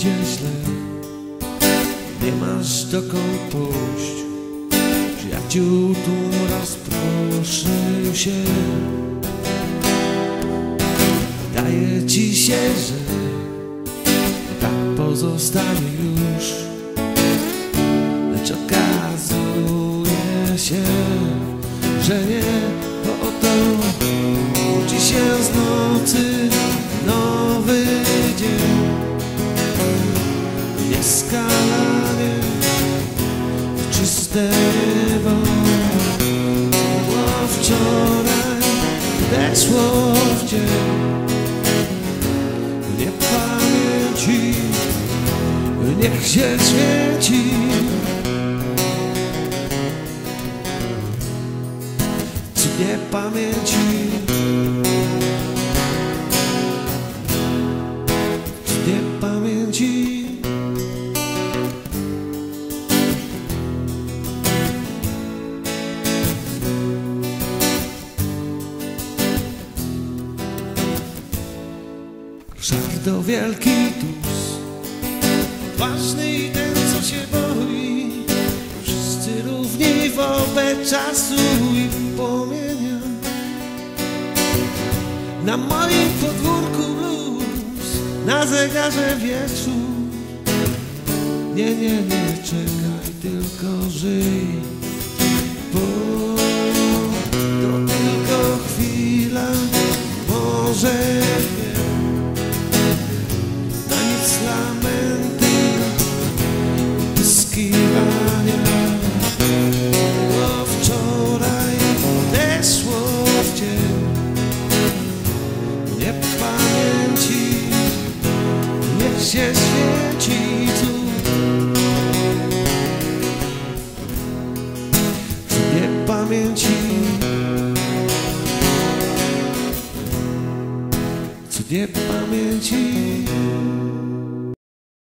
idzie źle. Nie masz dokąd pójść. Przyjaciół tu rozproszył się. Wydaje ci się, że Tak pozostanie już. Lecz okazuje się, że nie. Nieskalanie w czyste niebo Było wczoraj, deszło w dzień. Nie pamięci, niech się świeci. Cudnie pamięci? Cudnie pamięci Żardo wielki tus. Ważny i ten, co się boi. Wszyscy równi wobec czasu i płomienia. Na moim podwórku blues Na zegarze wieczór Nie, nie, nie czekaj, tylko żyj. Bo się świeci tu. Nie pamięci. Cudnie pamięci